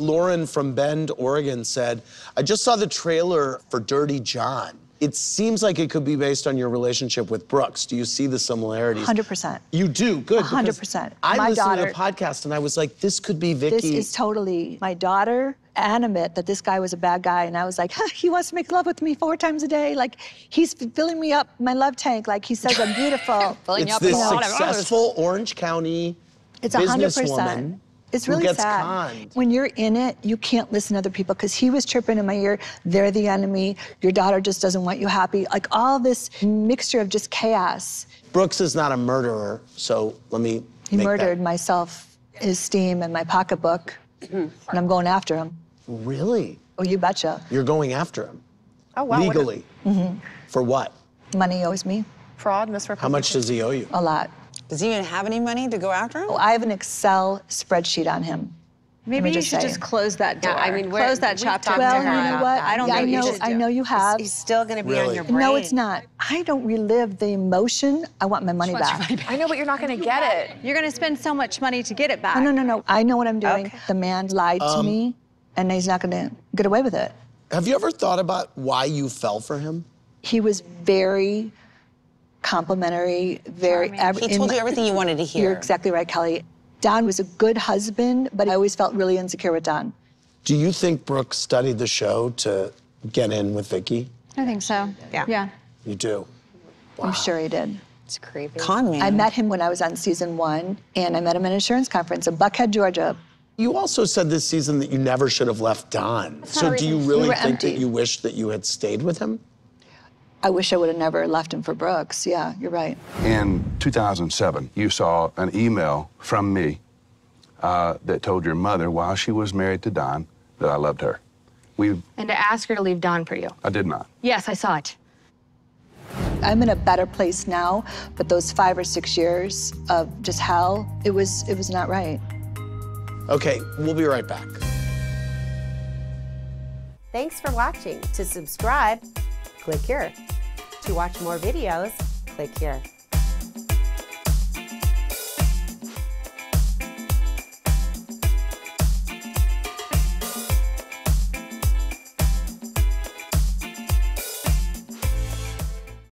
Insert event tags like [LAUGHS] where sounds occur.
Lauren from Bend, Oregon said, I just saw the trailer for Dirty John. It seems like it could be based on your relationship with Brooks. Do you see the similarities? 100%. You do, good. because 100%. I My listened to the podcast and I was like, this could be Vicki. This is totally my daughter adamant that this guy was a bad guy and I was like, [LAUGHS] he wants to make love with me four times a day. Like he's filling me up my love tank. Like he says I'm beautiful. [LAUGHS] Filling you it's up with this of others. successful Orange County It's a hundred businesswoman percent. It's really gets sad. conned. When you're in it, you can't listen to other people because he was chirping in my ear, they're the enemy, your daughter just doesn't want you happy. Like all this mixture of just chaos. Brooks is not a murderer, so let me. He make that- murdered my self-esteem and my pocketbook. [CLEARS THROAT] and I'm going after him. Really? Oh, you betcha. You're going after him Oh, wow. what a- legally. Mm-hmm. For what? Money he owes me Fraud, misrepresentation. How much does he owe you? a lot. Does he even have any money to go after him? Oh, I have an Excel spreadsheet on him. Maybe you just should say. just close that door. Yeah, I mean, close that chapter. Well, to you her her. know what? I don't yeah, think I know, should I know you have. He's still going to be Really? on your brain. No, it's not. I don't relive the emotion. I want my money back. I know, but you're not going to get it. [LAUGHS] You're going to spend so much money to get it back. No, no, no, no. I know what I'm doing. Okay. The man lied to Um, me, and he's not going to get away with it. Have you ever thought about why you fell for him? He was very complimentary, very. ev- He told my- you everything you wanted to hear. You're exactly right, Kelly. Don was a good husband, but I always felt really insecure with Don. Do you think Brooks studied the show to get in with Vicki? I think so. Yeah. Yeah. You do. I'm sure he did. It's creepy. Con man. I met him when I was on season one, and I met him at an insurance conference in Buckhead, Georgia. You also said this season that you never should have left Don. not So a do you really We were think that you wish that you had stayed with him? I wish I would have never left him for Brooks. Yeah, you're right. In 2007, you saw an email from me uh, that told your mother while she was married to Don that I loved her. We, And to ask her to leave Don for you. I did not. Yes, I saw it. I'm in a better place now, but those five or six years of just hell, it was it was not right. Okay, we'll be right back. Thanks for watching. To subscribe, click here. To watch more videos, click here.